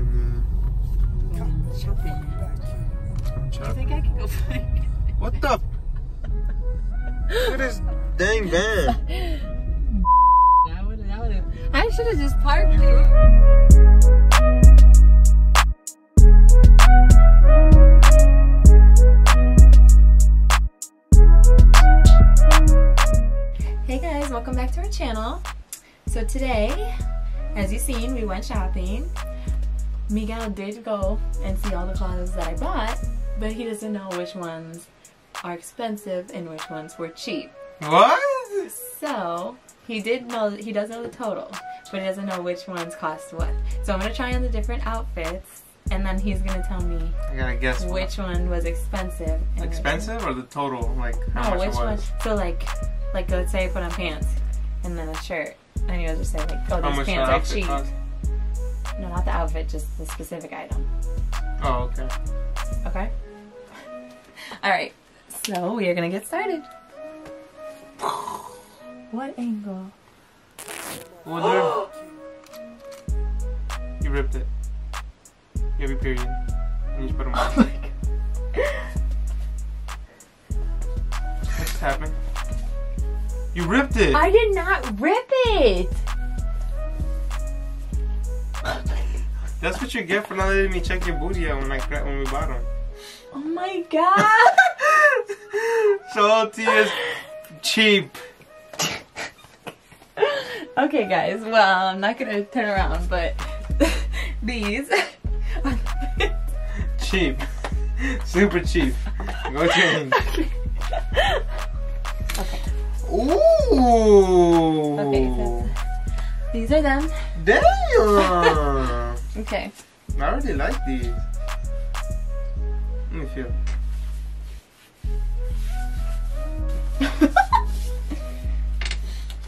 and Mm, shopping. then I'm I think I can go find. What the? Look at this dang van. That would. That. I should have just parked it. Hey guys, welcome back to our channel. So today, as you've seen, we went shopping. Miguel did go and see all the clothes that I bought, but he doesn't know which ones are expensive and which ones were cheap. What? So he did know he does know the total, but he doesn't know which ones cost what. So I'm gonna try on the different outfits, and then he's gonna tell me I gotta guess. what. which one was expensive. And Expensive or the total? Like how No, much which it one? So like, like let's say I put on pants and then a shirt, and you'll just say like, oh, these pants are cheap. cost? No, not the outfit, just the specific item. Oh, okay. Okay. All right. So we are gonna get started. What angle? There? you ripped it. You have your period. And you just put them oh on. What's happened? You ripped it! I did not rip it. That's what you get for not letting me check your booty out when I cra- when we bought them. Oh my god. Salty is cheap. okay, guys. Well, I'm not gonna turn around, but these. Cheap. Super cheap. Go change. Ooh. Okay, these are them. Damn. Okay. I already like these. Let me feel.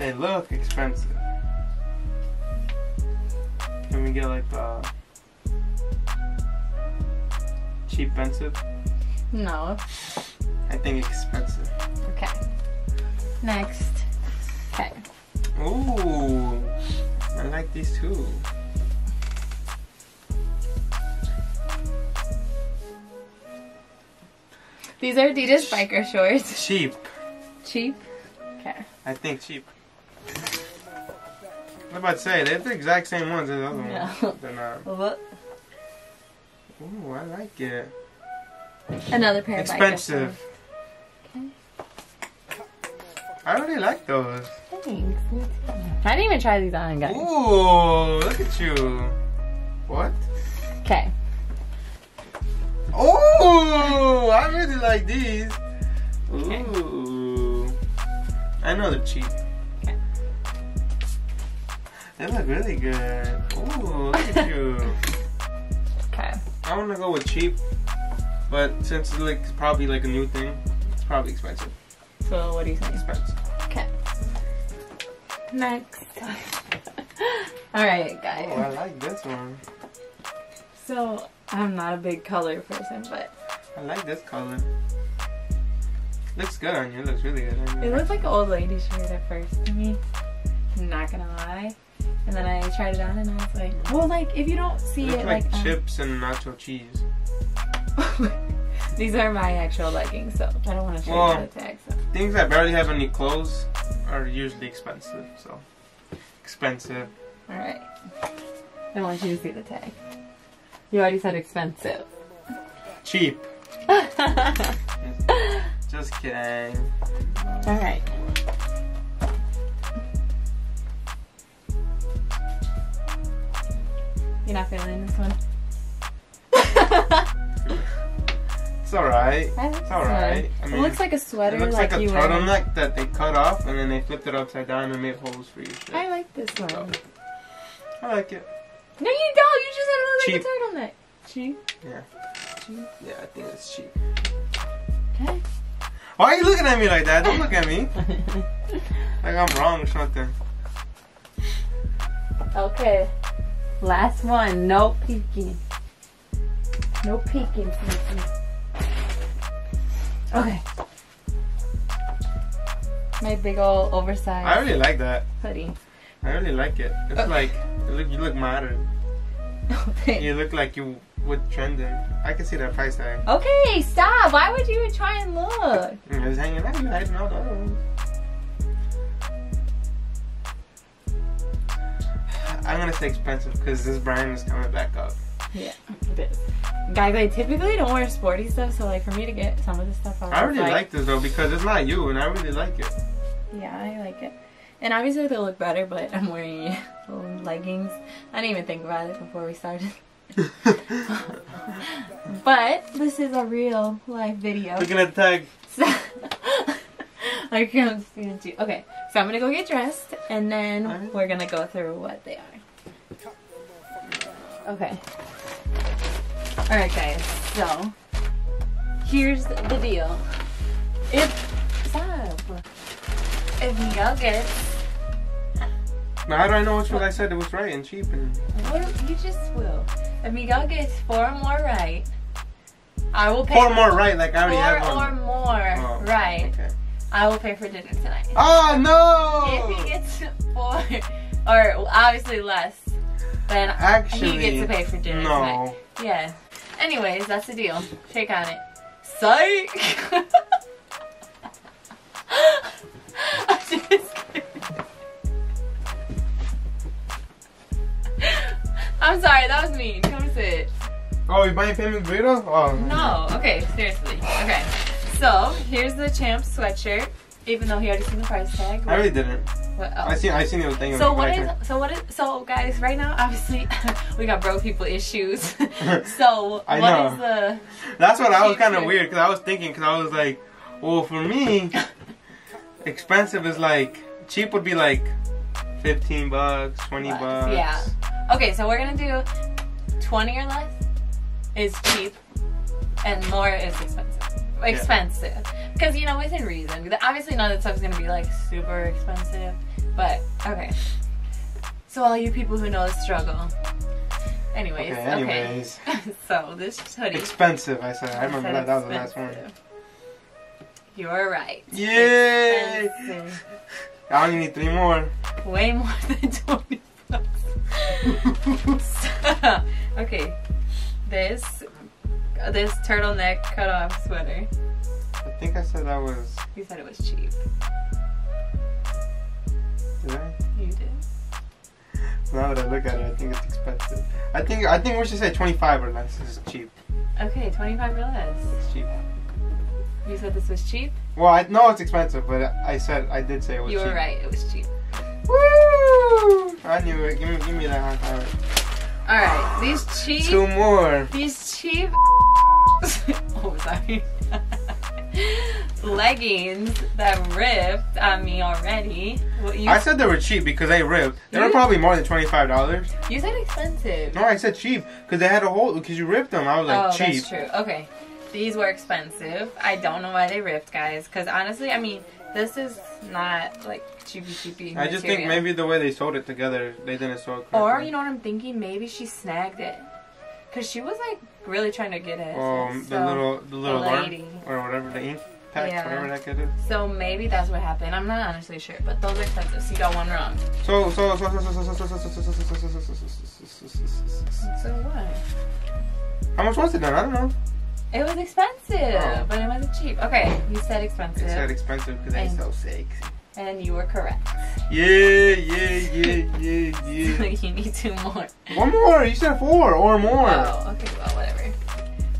They look expensive. Can we get like uh cheap expensive? No. I think expensive. Okay. Next. Okay. Ooh, I like these too. These are Adidas biker shorts. Cheap. Cheap. Okay. I think cheap. What about to say? They're the exact same ones as the other Yeah. ones. They're not. What? Ooh, I like it. Another pair Expensive. shorts. I really like those. Thanks. I didn't even try these on, guys. Ooh, look at you. What? I really like these. Okay. Ooh. I know they're cheap. Okay. They look really good. Ooh, look at you. Okay. I want to go with cheap, but since it's like probably like a new thing, it's probably expensive. So what do you think? Expensive. Okay. Next. All right, guys. Oh, I like this one. So I'm not a big color person, but I like this color. Looks good on you. It looks really good on you. it looked like an old lady shirt at first to me. I'm not gonna lie. And then I tried it on and I was like, well, like if you don't see It it like, like, um, chips and nacho cheese. these are my actual leggings, so I don't want to show Well- you the tag. So. Things that barely have any clothes are usually expensive. So expensive. All right. I want you to see the tag. You already said expensive. Cheap. All Just kidding. right. You're not feeling this one? It's alright. It's alright. I it looks like a sweater, It looks like, a you wear. turtleneck that they cut off and then they flipped it upside down and made holes for your shirt. I like this one. I like it. No, you don't. You just said it Cheap. like a turtleneck. Cheap. Yeah. Yeah, I think it's cheap. Okay. Why are you looking at me like that? Don't look at me. Like I'm wrong or something. okay. Last one. No peeking. No peeking. Okay. My big old oversized I really like that. hoodie. I really like it. It's Uh. like you look, you look modern. You look like you would trending. I can see that price tag. okay, stop. Why would you even try and look? Mm, It's hanging out. You hiding all those. I'm gonna say expensive because this brand is coming back up. Yeah, it is. Guys, I typically don't wear sporty stuff, so like for me to get some of this stuff, I really like this though because it's not you, and I really like it. Yeah, I like it. And obviously they look better, but I'm wearing leggings. I didn't even think about it before we started. but this is a real live video. Looking at the tag. So, I can't see it. Okay, so I'm gonna go get dressed, and then Alright. we're gonna go through what they are. Okay. All right, guys. So here's the deal. If stop. If gets, Now how do I know which one I said it was right and cheap and what you just will. If Miguel gets four more right, I will pay. four more right? Like I already Four have or more Oh, right. Okay. I will pay for dinner tonight. Oh no! If he gets four, or obviously less, then Actually, he gets to pay for dinner tonight. Yeah. Anyways, that's the deal. Shake on it. Psych! I'm just kidding. I'm sorry, that was mean. Come sit. Oh, you buying famous burrito? Oh No, okay, seriously. Okay. So, here's the champ sweatshirt. Even though he already seen the price tag. I really didn't. What else? I seen I seen the thing. So what is so what is so guys right now obviously we got broke people issues so I what know. is the That's what I was kind of weird because I was thinking because I was like, well, for me, expensive is like cheap would be like fifteen bucks, twenty Bucks, bucks. yeah. Okay so we're gonna do 20 or less is cheap and more is expensive expensive because you know within reason obviously none of the stuff's gonna be like super expensive but okay so all you people who know the struggle anyways Okay. Anyways, so this hoodie expensive. I said. I remember said that. That was the last one. You're right. Yay! Expensive. I only need three more. Way more than 20 okay. This this turtleneck cut off sweater. I think I said that was. You said it was cheap. Did I? You did. Now that I look at it, I think it's expensive. I think I think we should say twenty-five or less. This is cheap. Okay, 25 or less. It's cheap. You said this was cheap? Well, I know it's expensive, but I said I did say it was You cheap. were right, it was cheap. Woo! I knew it. Give me, give me that high five. Alright, these cheap Two more. These cheap oh sorry leggings that ripped on me already. Well, you, I said they were cheap because they ripped. They were probably more than twenty-five dollars. you said expensive. No, I said cheap because they had a hole because you ripped them. I was like oh, cheap. that's true. Okay, these were expensive. I don't know why they ripped, guys. Because honestly, I mean, this is not like cheapy cheapy. I just think maybe the way they sewed it together, they didn't sew it correctly. Or you know what I'm thinking? Maybe she snagged it. Cause she was like really trying to get it. um, the little, the little lady. or whatever the ink packs, Yeah. whatever that kid is. so maybe that's what happened. I'm not honestly sure, but those are expensive. So you got one wrong. So, so, so, so, so, so, so, so, so, so, so, so, so, so, so, so, so, so, So what? How much was it then? I don't know. It was expensive, Oh. but it wasn't cheap. Okay, you said expensive, They said expensive because And- so sexy. and you were correct. Yeah, yeah, yeah, yeah, yeah. you need two more. One more. You said four or more. Oh, okay, well, whatever.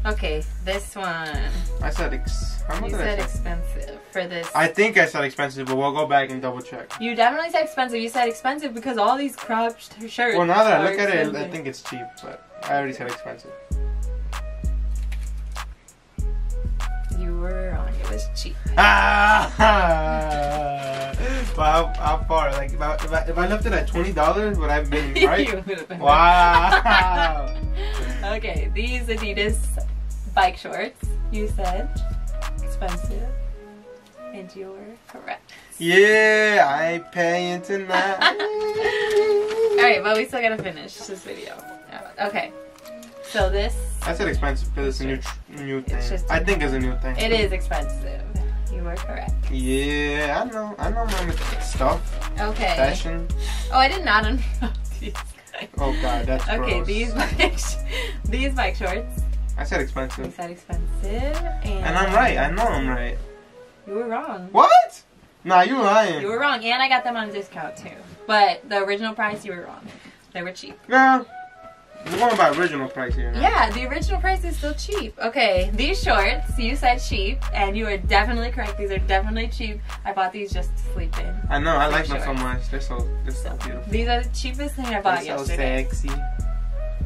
Okay, this one. I said ex. How much You I said say? expensive for this. I think I said expensive, but we'll go back and double check. you definitely said expensive. You said expensive because all these cropped shirts. Well, now that I look at it, I think it's cheap, but I already said expensive. Cheap. Ah! but how, how far? Like, if I, if I, if I left it at twenty dollars, would I have been right? Wow! okay, these Adidas bike shorts. You said expensive, and you're correct. yeah, I pay into tonight. All right, but we still gotta finish this video. Okay, so this I said expensive because it's a new new thing. I think it's a new thing. it is expensive. You were correct. Yeah, I know. I know my stuff. Okay. Fashion. Oh, I did not unwrap these. Oh god, that's Okay, gross. these bike these bike shorts. I said expensive. expensive. said expensive, and, And I'm right. I know I'm right. You were wrong. What? Nah, you lying. You were wrong, and I got them on a discount too. But the original price, you were wrong. They were cheap. Girl, we're going by original price here. Now. Yeah, the original price is still cheap. Okay, these shorts, you said cheap, and you are definitely correct. These are definitely cheap. I bought these just to sleep in. I know. I like them so much. They're so they're so beautiful. These are the cheapest thing I bought They're so yesterday. sexy.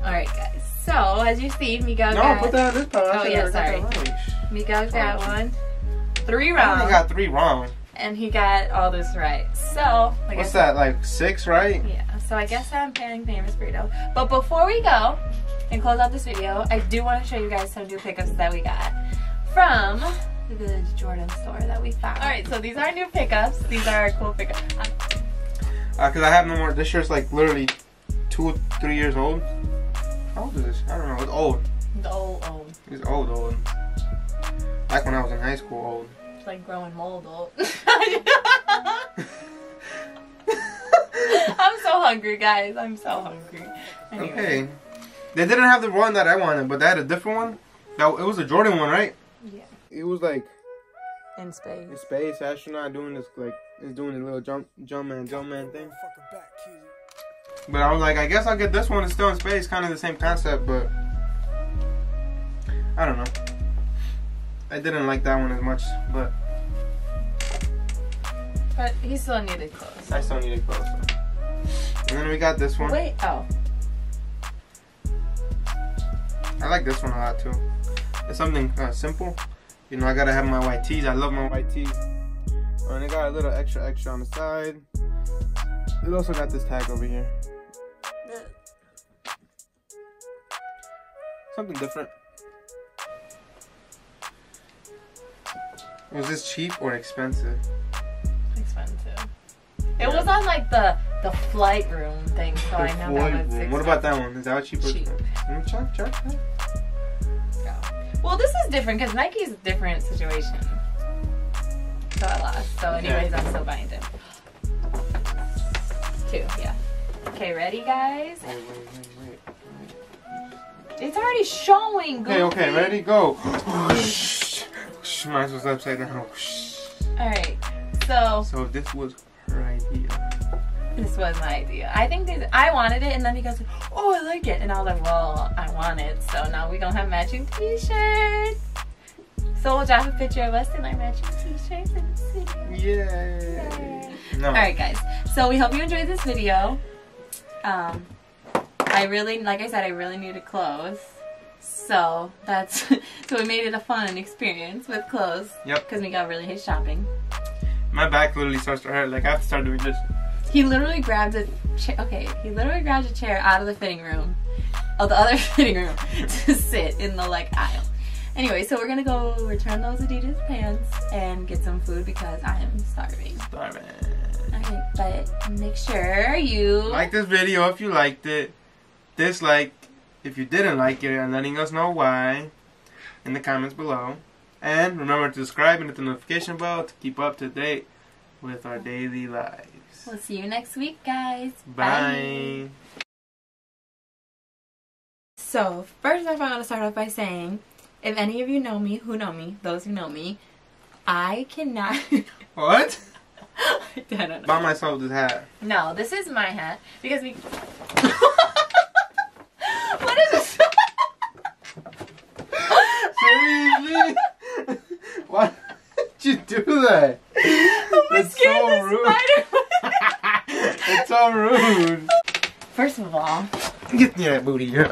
All right, guys. So as you see, Miguel No, got put that in this part. I Oh, yeah, I got sorry. Miguel got Oh, one, three I only wrong, got three wrong. and he got all this right. So like What's I that? Like six, right? Yeah, so I guess I'm paying famous burrito. But before we go and close out this video, I do want to show you guys some new pickups that we got from the Jordan store that we found. Alright, so these are new pickups. These are cool pickups. Um, Uh, Cause I have no more. This shirt's like literally two, three years old. How old is this? I don't know. It's old. the old, old. It's old, old. Like when I was in high school, old. It's like growing mold old. hungry, guys. I'm so hungry. Anyway. Okay. They didn't have the one that I wanted, but they had a different one. That it was a Jordan one, right? Yeah. It was like In space. a space astronaut doing this, like, is doing a little jump, jump man, jump man thing. But I was like, I guess I'll get this one. It's still in space, kind of the same concept, but I don't know. I didn't like that one as much, but But he still needed clothes. I still need it close. And then we got this one. Wait, oh. I like this one a lot too. It's something uh, simple. You know, I gotta have my white tees. I love my white tees. And it got a little extra extra on the side. It also got this tag over here. Something different. Was this cheap or expensive? expensive. It was on like the the flight room thing, so I know that room. What about that one? Is that cheap Cheap. Mm, check, check, check. Well, this is different because Nike's a different situation. So I lost. So, anyways, I'm still buying them. Two, yeah. Okay, ready, guys? Wait, wait, wait, wait. It's already showing. Okay, okay, ready, go. Mine's was upside down. All right. So So this was her idea. This was my idea. I think this, I wanted it, and then he goes, "Oh, I like it," and I was like, "Well, I want it." So now we gonna have matching T-shirts. So we'll drop a picture of us in our matching T-shirts in the video. Yay. No. All right, guys. So we hope you enjoyed this video. Um, I really, like I said, I really needed clothes. So that's so we made it a fun experience with clothes. Yep. Because we got really hate shopping. My back literally starts to hurt. Like I have to start doing this. He literally grabbed a chair. Okay, he literally grabbed a chair out of the fitting room, of the other fitting room, to sit in the like aisle. Anyway, so we're gonna go return those Adidas pants and get some food because I am starving. Starving. Alright, but make sure you Like this video if you liked it. Dislike if you didn't like it and letting us know why in the comments below. And remember to subscribe and hit the notification bell to keep up to date with our daily lives. We'll see you next week, guys. Bye. So, first off, I want to start off by saying if any of you know me, who know me, those who know me, I cannot. What? I don't know. Buy myself this hat. No, this is my hat because we. what is this? Seriously? Why did you do that? Oh, I That's scared so the rude. It's so rude. First of all, Get me that booty, girl.